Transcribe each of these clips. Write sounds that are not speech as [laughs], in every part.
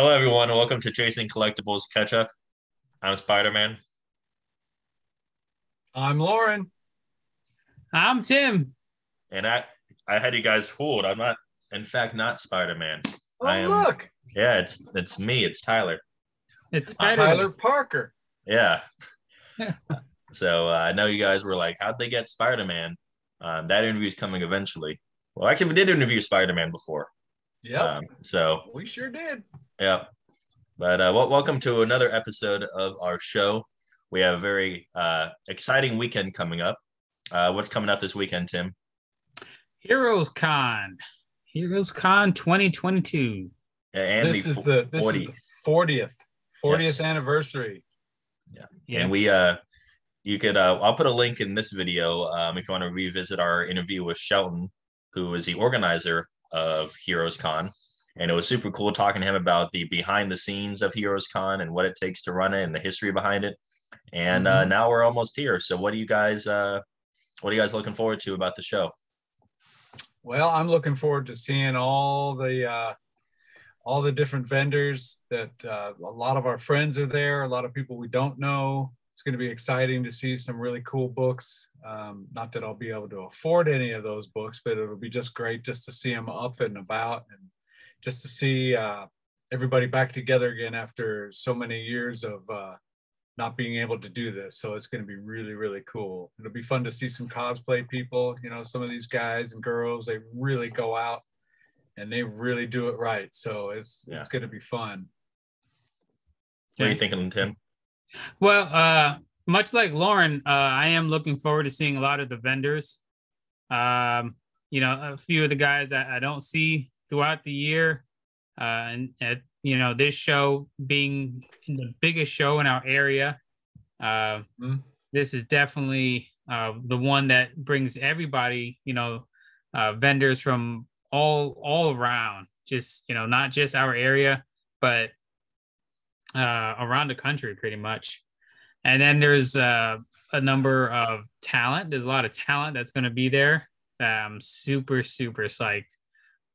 Hello, everyone, welcome to Chasing Collectibles Catch Up. I'm Spider Man. I'm Loren. I'm Tim. And I, I had you guys fooled. I'm not, in fact, not Spider Man. Oh, I am, look, Yeah, it's it's me. It's Tyler. It's Uh, Spider. Tyler Parker. Yeah. [laughs] so uh, I know you guys were like, how'd they get Spider Man? Um, that interview's coming eventually. Well, actually, we did interview Spider Man before. Yeah. Um, so we sure did. Yeah. But uh, wel- welcome to another episode of our show. We have a very uh, exciting weekend coming up. Uh, what's coming up this weekend, Tim? Heroes Con. Heroes Con 2022. And this the is the this 40. is the fortieth fortieth Yes. anniversary. Yeah. And we, uh, you could, uh, I'll put a link in this video um, if you want to revisit our interview with Shelton, who is the organizer of Heroes Con. And it was super cool talking to him about the behind the scenes of Heroes Con and what it takes to run it and the history behind it. And uh, Mhm. now we're almost here. So, what do you guys, uh, what are you guys looking forward to about the show? Well, I'm looking forward to seeing all the uh, all the different vendors that uh, a lot of our friends are there. A lot of people we don't know. It's going to be exciting to see some really cool books. Um, not that I'll be able to afford any of those books, but it'll be just great just to see them up and about and just to see uh, everybody back together again after so many years of uh, not being able to do this. So it's going to be really, really cool. It'll be fun to see some cosplay people. You know, some of these guys and girls, they really go out and they really do it right. So it's Yeah. it's going to be fun. What are you thinking, Tim? Well, uh, much like Loren, uh, I am looking forward to seeing a lot of the vendors. Um, you know, a few of the guys that I don't see throughout the year. Uh, and at, you know, this show being the biggest show in our area, uh, Mhm. this is definitely uh, the one that brings everybody, you know, uh, vendors from all all around, just you know, not just our area, but uh, around the country, pretty much. And then there's uh, a number of talent. There's a lot of talent that's going to be there. I'm super super psyched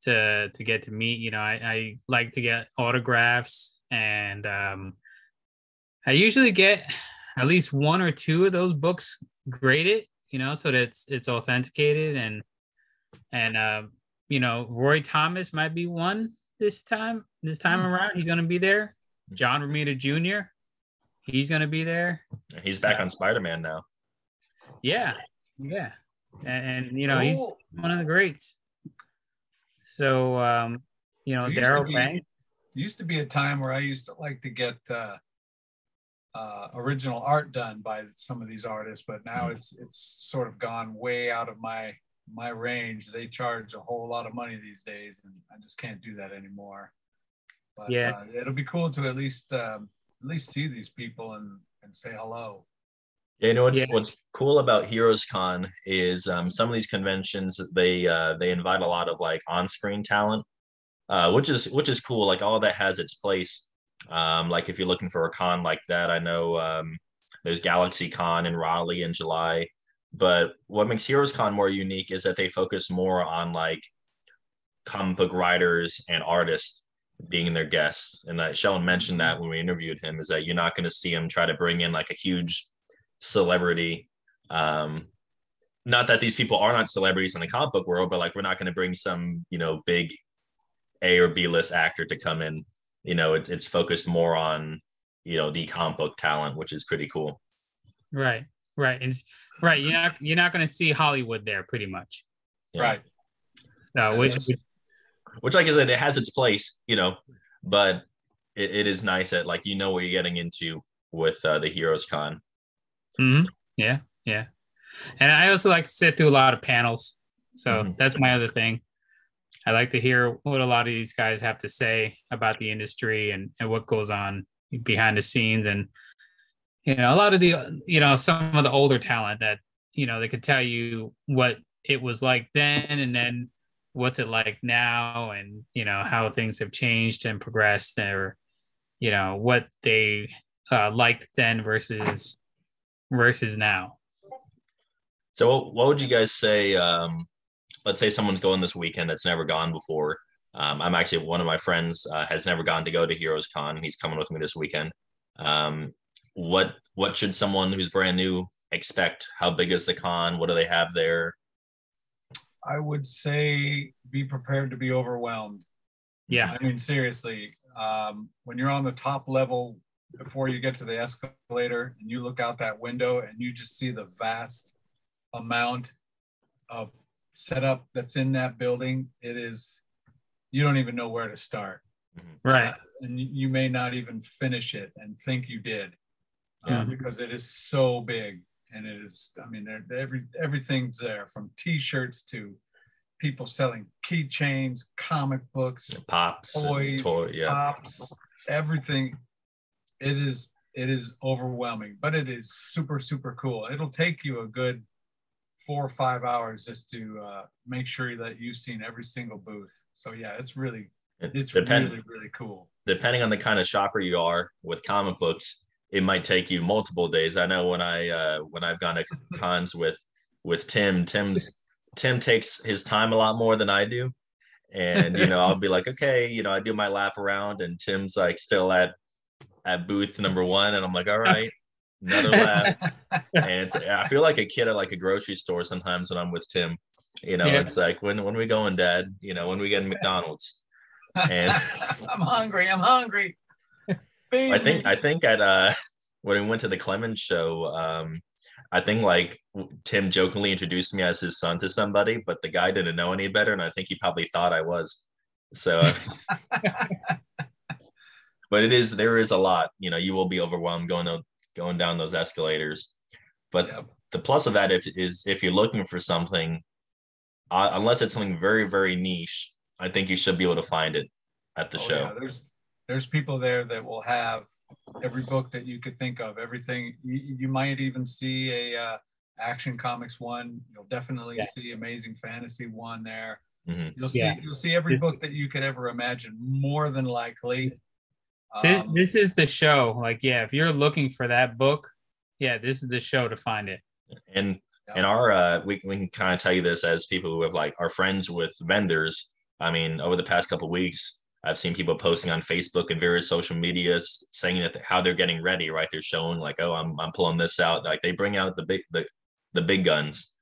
to to get to meet. You know, I, I like to get autographs, and um, I usually get at least one or two of those books graded. You know, so that it's it's authenticated and and uh, you know Roy Thomas might be one this time. This time Hmm. around, he's going to be there. John Romita Jr. He's going to be there. He's back on Spider Man now. Yeah, yeah, and, and, you know he's one of the greats. So um, you know There used to Darryl Banks. used to be a time where I used to like to get uh, uh, original art done by some of these artists, but now Mm. it's it's sort of gone way out of my my range. They charge a whole lot of money these days, and I just can't do that anymore. But Yeah. uh, it'll be cool to at least um, at least see these people and and say hello. Yeah, you know what's Yeah. what's cool about Heroes Con is um, some of these conventions they uh, they invite a lot of like on screen talent, uh, which is which is cool. Like all that has its place. Um, like if you're looking for a con like that, I know um, there's Galaxy Con in Raleigh in July. But what makes Heroes Con more unique is that they focus more on like comic book writers and artists being their guests. And that Shelton mentioned that when we interviewed him is that you're not going to see him try to bring in like a huge celebrity. Um, not that these people are not celebrities in the comic book world, but like we're not going to bring some you know big A or B list actor to come in. You know, it's it's focused more on you know the comic book talent, which is pretty cool. Right, right, and right. You're not you're not going to see Hollywood there, pretty much. Yeah. Right. So which, which Which, like I said, it has its place, you know, but it, it is nice that like you know what you're getting into with uh, the Heroes Con. Mhm. yeah, yeah. And I also like to sit through a lot of panels. So Mhm. that's my other thing. I like to hear what a lot of these guys have to say about the industry and, and what goes on behind the scenes. And, you know, a lot of the, you know, some of the older talent that, you know, they could tell you what it was like then and then what's it like now and, you know, how things have changed and progressed or, you know, what they uh, liked then versus versus now. So, what, what would you guys say? Um, let's say someone's going this weekend that's never gone before. Um, I'm actually one of my friends uh, has never gone to go to Heroes Con. He's coming with me this weekend. Um, what what should someone who's brand new expect? How big is the con? What do they have there? I would say be prepared to be overwhelmed. Yeah. I mean, seriously, um, when you're on the top level before you get to the escalator and you look out that window and you just see the vast amount of setup that's in that building, it is, you don't even know where to start. Right. Uh, and you- you may not even finish it and think you did uh, Yeah. because it is so big and it is i mean there every everything's there from t-shirts to people selling keychains comic books Pops, toys toy, yeah. pops everything it is it is overwhelming but it is super super cool. It'll take you a good four or five hours just to uh, make sure that you've seen every single booth. So yeah it's really it's Depend- really really cool. depending on the kind of shopper you are with comic books, it might take you multiple days. I know when I uh, when I've gone to [laughs] cons with with Tim, Tim's Tim takes his time a lot more than I do, and you know I'll be like, okay, you know I do my lap around, and Tim's like still at at booth number one, and I'm like, all right, [laughs] another lap, and [laughs] I feel like a kid at like a grocery store sometimes when I'm with Tim. You know, Yeah. it's like when when we going, Dad? You know, when we get McDonald's. And [laughs] i'm hungry i'm hungry I think. I think at uh when we went to the Clemens show, um, I think like Tim jokingly introduced me as his son to somebody, but the guy didn't know any better, and I think he probably thought I was. So, but it is there is a lot. You know, you will be overwhelmed going to, going down those escalators. But Yep. the plus of that if, is if you're looking for something, uh, unless it's something very very niche, I think you should be able to find it at the Oh, show. yeah, there's there's people there that will have every book that you could think of. Everything you, you might even see a uh, action comics one. You'll definitely Yeah. see Amazing Fantasy one there. Mhm. You'll see Yeah. you'll see every book that you could ever imagine. More than likely. This Um, this is the show. Like, yeah, if you're looking for that book, yeah, this is the show to find it. And Yeah. and our uh we, we can kind of tell you this as people who have like are friends with vendors i mean over the past couple of weeks i've seen people posting on facebook and various social medias saying that how they're getting ready right they're showing like oh i'm, I'm pulling this out like they bring out the big the, the big guns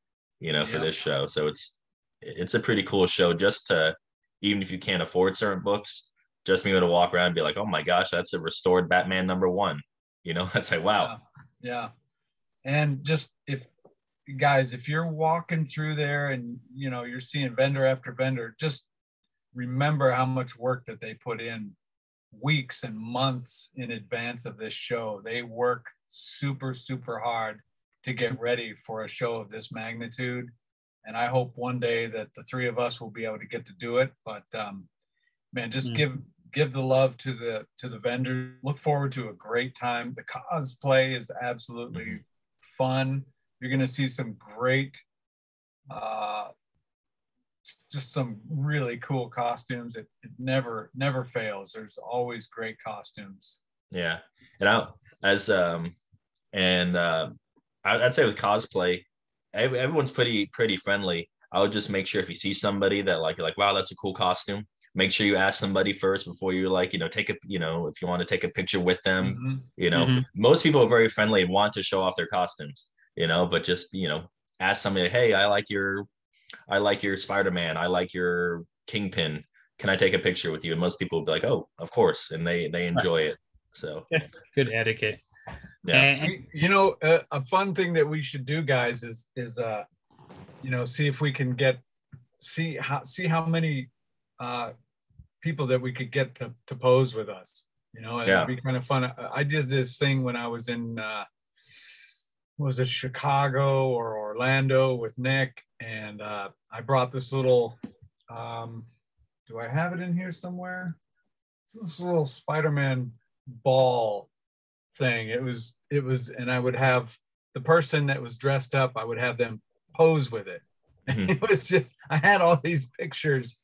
you know for this show so it's it's a pretty cool show just to even if you can't afford certain books just being able to walk around and be like oh my gosh that's a restored batman number one you know [laughs] that's like wow Yeah. yeah. And just if guys, if you're walking through there and you know you're seeing vendor after vendor, just remember how much work that they put in weeks and months in advance of this show. They work super, super hard to get ready for a show of this magnitude. And I hope one day that the three of us will be able to get to do it. But um, man, just Mm. give give the love to the to the vendor. Look forward to a great time. The cosplay is absolutely Mhm. fun. You're gonna see some great uh just some really cool costumes. It, it never never fails. There's always great costumes. Yeah, and I as um and uh, I- I'd say with cosplay, everyone's pretty pretty friendly. I would just make sure if you see somebody that like you're like, wow, that's a cool costume. Make sure you ask somebody first before you like, you know, take a you know if you want to take a picture with them. Mhm. You know, Mhm. most people are very friendly and want to show off their costumes. You know, but just you know, ask somebody, hey, I like your, I like your Spider Man. I like your Kingpin. Can I take a picture with you? And most people will be like, oh, of course, and they they enjoy it. So That's good etiquette. Yeah. And, You- you know, a, a fun thing that we should do, guys, is is uh, you know, see if we can get see how see how many uh people that we could get to to pose with us. You know, and Yeah. it'd be kind of fun. I did this thing when I was in uh was it Chicago or Orlando with Nick, and uh I brought this little um do I have it in here somewhere? It's this little Spider-Man ball thing. It was it was, and I would have the person that was dressed up. I would have them pose with it. [laughs] Mhm. it was just I had all these pictures.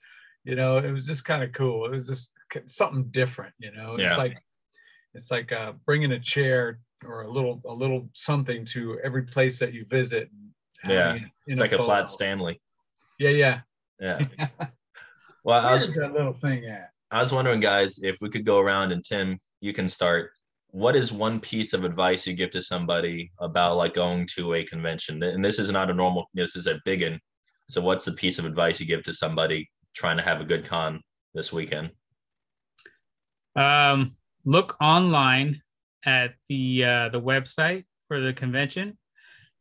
You know, it was just kind of cool. It was just something different. You know, it's Yeah. like it's like uh, bringing a chair or a little a little something to every place that you visit. Yeah. it in It's like a flat. Stanley. Yeah, yeah. Yeah. [laughs] Well, I was that little thing at? I was wondering, guys, if we could go around and Tim, you can start. What is one piece of advice you give to somebody about like going to a convention? And this is not a normal. This is a big one. So, what's the piece of advice you give to somebody trying to have a good con this weekend? Um, look online at the uh, the website for the convention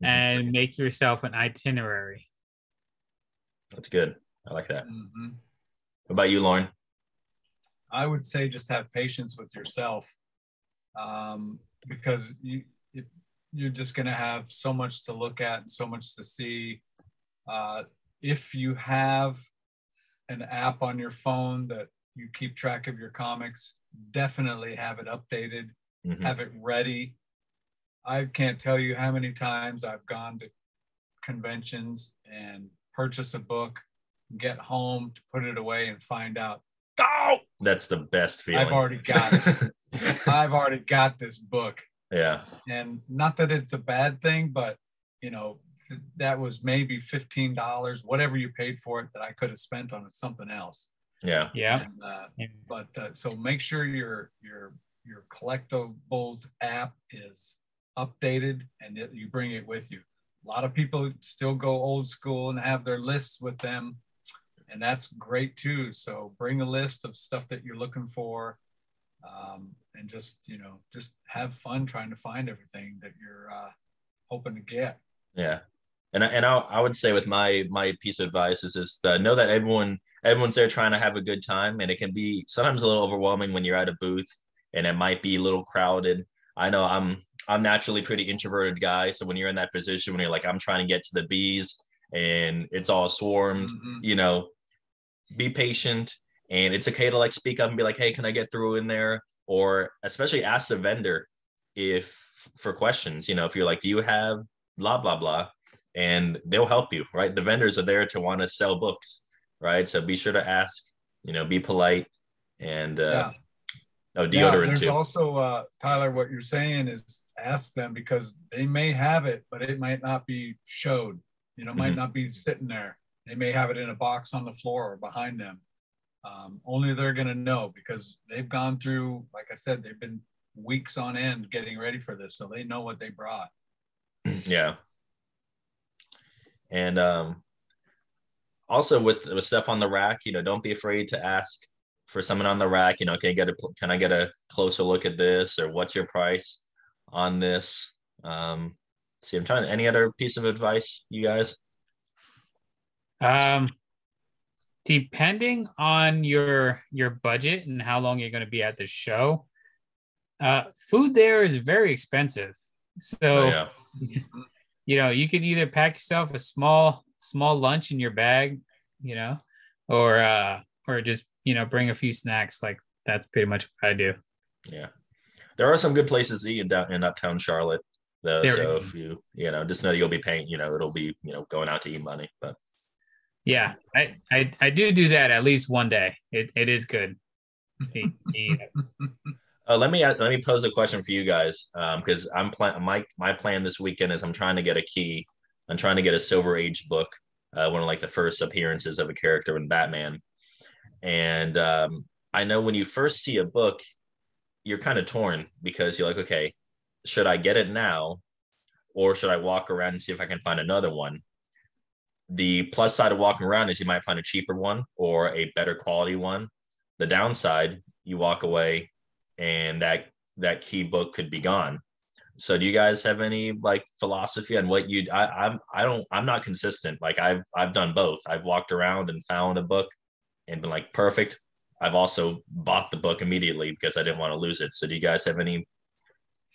and make yourself an itinerary. That's good. I like that. Mhm. What about you, Loren? I would say just have patience with yourself, um, because you you- you're just going to have so much to look at and so much to see. Uh, if you have an app on your phone that you keep track of your comics, definitely have it updated, Mhm. have it ready. I can't tell you how many times I've gone to conventions and purchase a book, get home to put it away and find out, oh, That's the best feeling. I've already got it. [laughs] I've already got this book. yeah. And not that it's a bad thing, but you know, that was maybe $15, whatever you paid for it that I could have spent on something else. Yeah. Yeah. And, uh, but uh, so make sure your your your collectibles app is updated and that you bring it with you. A lot of people still go old school and have their lists with them, and that's great too. So bring a list of stuff that you're looking for, um, and just you know just have fun trying to find everything that you're uh, hoping to get. Yeah. And I- and I, I would say with my my piece of advice is just uh, know that everyone everyone's there trying to have a good time and it can be sometimes a little overwhelming when you're at a booth and it might be a little crowded. I know I'm I'm naturally pretty introverted guy, so when you're in that position when you're like I'm trying to get to the bees and it's all swarmed, Mhm. you know, be patient and it's okay to like speak up and be like, hey, can I get through in there? Or especially ask the vendor if for questions, you know, if you're like, do you have blah blah blah? And they'll help you, right? The vendors are there to want to sell books, right? So be sure to ask, you know, be polite and uh oh Yeah, there's too. also uh, Tyler. What you're saying is ask them because they may have it, but it might not be showed. You know, might Mhm. not be sitting there. They may have it in a box on the floor or behind them. Um, only they're gonna know because they've gone through, like I said, they've been weeks on end getting ready for this, so they know what they brought. yeah and um also with with stuff on the rack you know don't be afraid to ask for someone on the rack you know can i get a can i get a closer look at this or what's your price on this? Um see i'm trying any other piece of advice you guys? Um, depending on your your budget and how long you're going to be at the show, uh, food there is very expensive. So oh, yeah [laughs] you know you can either pack yourself a small small lunch in your bag, you know, or uh, or just you know bring a few snacks. Like that's pretty much what I do. yeah there are some good places to eat in, down, in uptown charlotte though There so if you you know just know you'll be paying you know it'll be you know going out to eat money but Yeah, I I, I do do that at least one day. It it is good. [laughs] Uh, let me let me pose a question for you guys because I'm plan my my plan this weekend is I'm trying to get a key. I'm trying to get a Silver Age book, uh, one of like the first appearances of a character in Batman. And um, I know when you first see a book, you're kind of torn because you're like, okay, should I get it now, or should I walk around and see if I can find another one? The plus side of walking around is you might find a cheaper one or a better quality one. The downside, you walk away and that that key book could be gone. So do you guys have any like philosophy on what you I I'm I don't I'm not consistent. Like I've I've done both. I've walked around and found a book and been like perfect. I've also bought the book immediately because I didn't want to lose it. So do you guys have any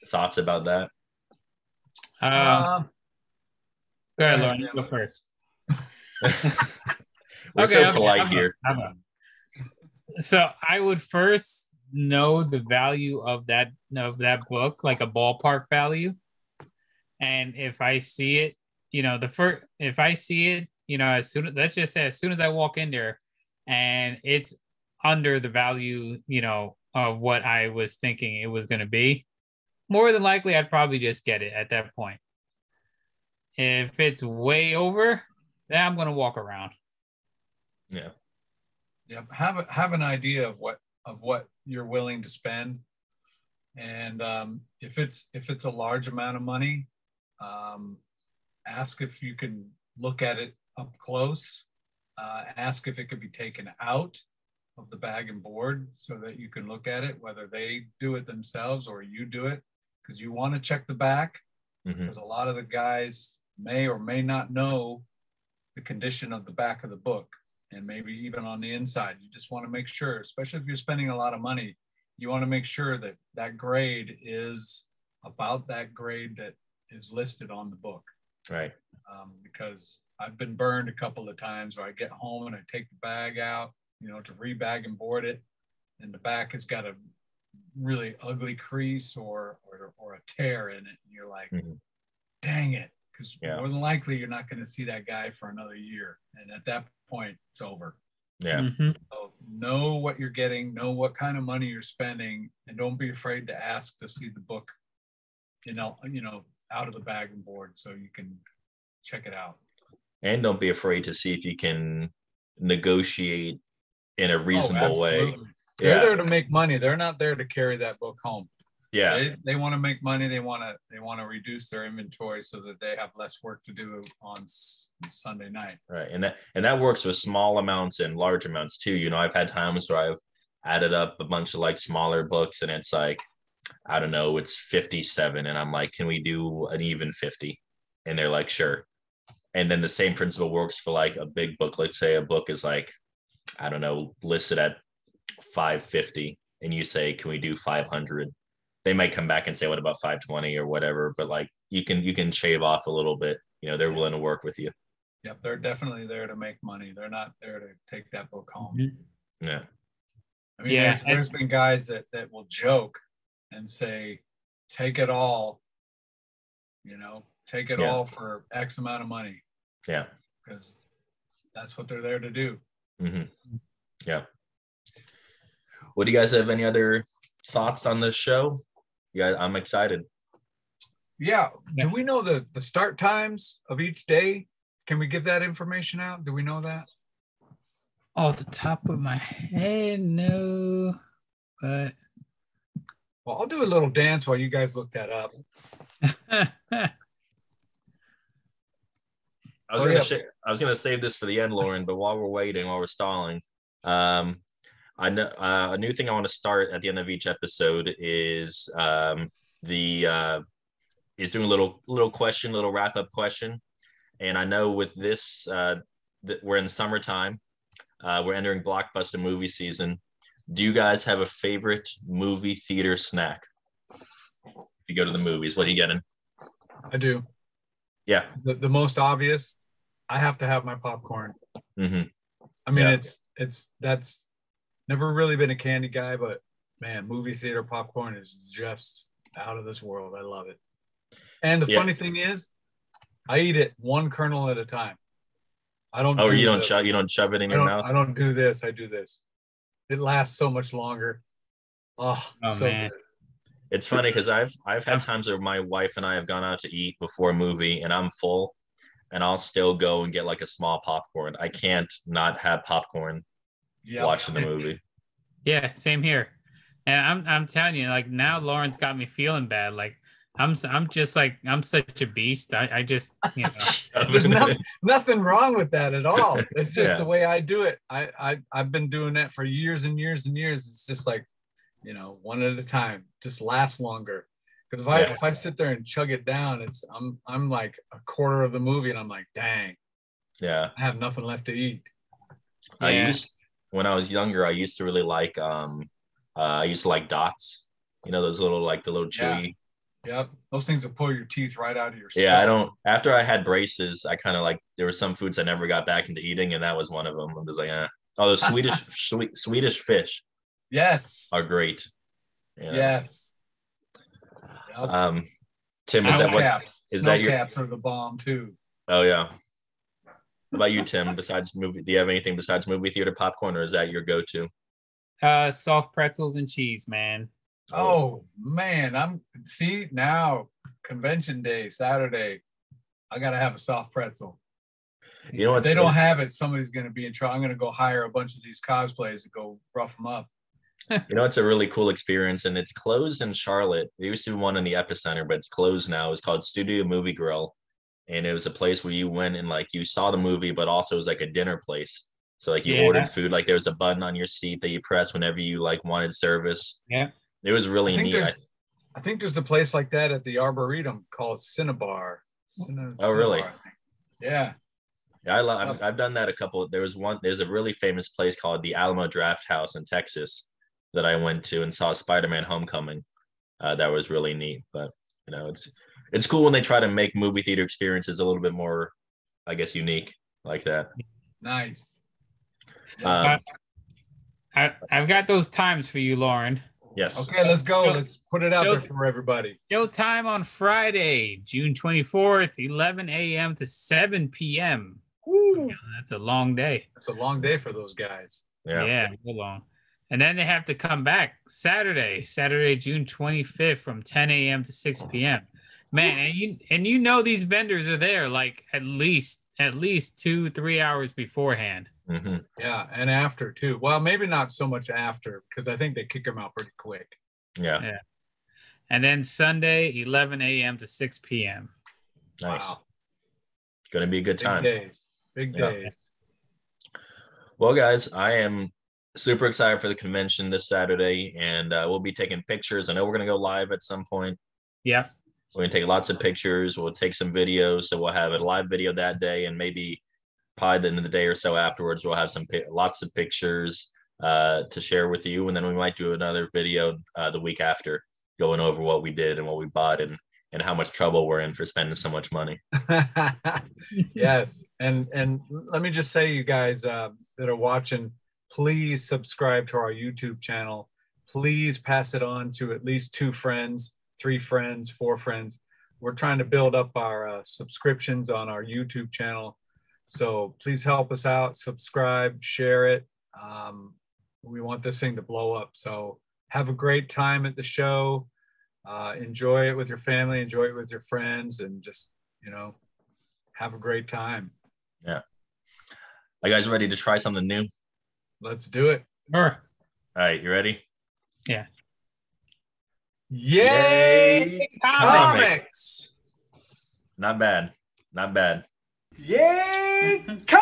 thoughts about that? Um, Um, go ahead, Loren. go first. [laughs] We're Okay, so okay, polite I'll here. I'll. So I would first know the value of that of that book, like a ballpark value. And if I see it, you know, the first if I see it, you know, as soon let's just say as soon as I walk in there and it's under the value, you know, of what I was thinking it was gonna be, more than likely I'd probably just get it at that point. If it's way over, then I'm gonna walk around. Yeah. Yep. Have a, have an idea of what of what you're willing to spend, and um, if it's if it's a large amount of money, um, ask if you can look at it up close. Uh, ask if it could be taken out of the bag and board so that you can look at it, whether they do it themselves or you do it, because you want to check the back. Because a lot of the guys may or may not know the condition of the back of the book and maybe even on the inside. You just want to make sure, especially if you're spending a lot of money, you want to make sure that that grade is about that grade that is listed on the book Right. um, because I've been burned a couple of times where I get home and I take the bag out, you know, to rebag and board it, and the back has got a really ugly crease or or, or a tear in it, and you're like, Mhm. dang it, because Yeah. more than likely you're not going to see that guy for another year, and at that point it's over. Yeah. Mhm. So know what you're getting, know what kind of money you're spending, and don't be afraid to ask to see the book, you know, you know, out of the bag and board so you can check it out. And don't be afraid to see if you can negotiate in a Oh, reasonable way. They're Yeah. there to make money. They're not there to carry that book home. Yeah. They, they want to make money. They want to they want to reduce their inventory so that they have less work to do on S- Sunday night. Right. And that and that works with small amounts and large amounts too. You know, I've had times where I've added up a bunch of like smaller books and it's like, I don't know, it's 57. And I'm like, can we do an even 50? And they're like, sure. And then the same principle works for like a big book. Let's say a book is like, I don't know, listed at 550 and you say, can we do 500? They might come back and say, what about 520 or whatever? But like you can you can shave off a little bit. You know, they're willing to work with you. Yep, they're definitely there to make money. They're not there to take that book home. Mhm. Yeah. I mean, Yeah, there's, there's been guys that that will joke and say, "Take it all," you know, take it Yeah. all for X amount of money Yeah. because that's what they're there to do. hmm Yeah. What do you guys have any other thoughts on this show? Yeah, I'm excited. Yeah. Yeah. Do we know the the start times of each day? Can we give that information out? Do we know that? Off the top of my head, no. But Well, I'll do a little dance while you guys look that up. I was Oh, gonna yeah. sh- I was gonna save this for the end, Loren, but while we're waiting, while we're stalling, um, I know uh, a new thing I want to start at the end of each episode is um, the uh, is doing a little little question, little wrap up question, and I know with this uh, that we're in the summertime, uh, we're entering blockbuster movie season. Do you guys have a favorite movie theater snack? If you go to the movies, what are you getting? I do. Yeah. The, the most obvious, I have to have my popcorn. hmm I mean, Yeah. it's it's that's never really been a candy guy, but man, movie theater popcorn is just out of this world. I love it. And the Yeah. funny thing is, I eat it one kernel at a time. I don't. Oh, do you don't shove you don't shove it in I your mouth. I don't do this. I do this. It lasts so much longer. Oh, Oh, so man. good. It's funny because I've I've had times where my wife and I have gone out to eat before a movie and I'm full, and I'll still go and get like a small popcorn. I can't not have popcorn Yeah. watching the movie. [laughs] yeah, same here. And I'm I'm telling you, like now Loren's got me feeling bad. Like I'm s- I'm just like I'm such a beast. I, I just you know [laughs] There's nothing, nothing wrong with that at all. [laughs] It's just Yeah. the way I do it. I, I I've been doing that for years and years and years. It's just like, you know, one at a time. Just lasts longer. Because if I Yeah. if I sit there and chug it down, it's I'm I'm like a quarter of the movie and I'm like, dang, yeah, I have nothing left to eat. I Yeah. used when I was younger. I used to really like um, uh, I used to like dots. You know those little like the little Yeah. chewy. Yep. Those things will pull your teeth right out of your Yeah, I don't. After I had braces, I kind of like there were some foods I never got back into eating, and that was one of them. I was like, eh. Oh, those Swedish [laughs] sweet, Swedish fish Yes. are great. You know? Yes. Yep. Um, Tim, is Snow that what? is Snow that your- caps are the bomb too. Oh yeah. What about you, Tim? Besides movie, do you have anything besides movie theater popcorn, or is that your go-to? uh soft pretzels and cheese, man. Oh man, I'm see now convention day Saturday. I gotta have a soft pretzel. You know If what's they don't have it, somebody's going to be in trouble. I'm going to go hire a bunch of these cosplays to go rough them up. [laughs] You know, it's a really cool experience, and it's closed in Charlotte. There used to be one in the epicenter, but it's closed now. It's called Studio Movie Grill, and it was a place where you went and like you saw the movie, but also it was like a dinner place. So like you Yeah. ordered food, like there was a button on your seat that you press whenever you like wanted service. Yeah. It was really I neat. there's, I think there's a place like that at the Arboretum called Cinebarre. Cinna- Oh, really? Cinebarre, I think. Yeah. I, love. I've, I've done that a couple. There was one. There's a really famous place called the Alamo Drafthouse in Texas that I went to and saw Spider-Man: Homecoming. Uh, that was really neat. But you know, it's it's cool when they try to make movie theater experiences a little bit more, I guess, unique like that. Nice. Um, I, I've got those times for you, Loren. yes. Okay, let's go. So- Let's put it out so- there for everybody. Showtime on Friday, June 24th, 11 a.m. to 7 p.m. Woo. That's a long day. It's a long day for those guys. Yeah. Yeah, real long. And then they have to come back Saturday, Saturday, June 25th from 10 a.m. to 6 p.m. Man, and you and you know these vendors are there like at least at least two, three hours beforehand. hmm Yeah, and after too. Well, maybe not so much after because I think they kick them out pretty quick. Yeah. yeah And then Sunday, 11 a.m. to 6 p.m. Nice. Wow. It's gonna be a good Big time. days. Big Yeah. days. Well, guys, I am super excited for the convention this Saturday, and uh, we'll be taking pictures. I know we're gonna go live at some point. Yeah. We're gonna take lots of pictures. We'll take some videos. So we'll have a live video that day, and maybe probably the end of the day or so afterwards, we'll have some lots of pictures uh, to share with you, and then we might do another video uh, the week after, going over what we did and what we bought, and and how much trouble we're in for spending so much money. [laughs] yes, and and let me just say, you guys uh, that are watching, please subscribe to our YouTube channel. Please pass it on to at least two friends, three friends, four friends. We're trying to build up our uh, subscriptions on our YouTube channel, so please help us out. Subscribe, share it. Um, we want this thing to blow up. So have a great time at the show. Uh, enjoy it with your family. Enjoy it with your friends, and just you know have a great time. Yeah. Are you guys ready to try something new? Let's do it. Sure. All right, you ready? Yay! Yay, Comics! Not bad. Not bad. Yay! Comics! [laughs]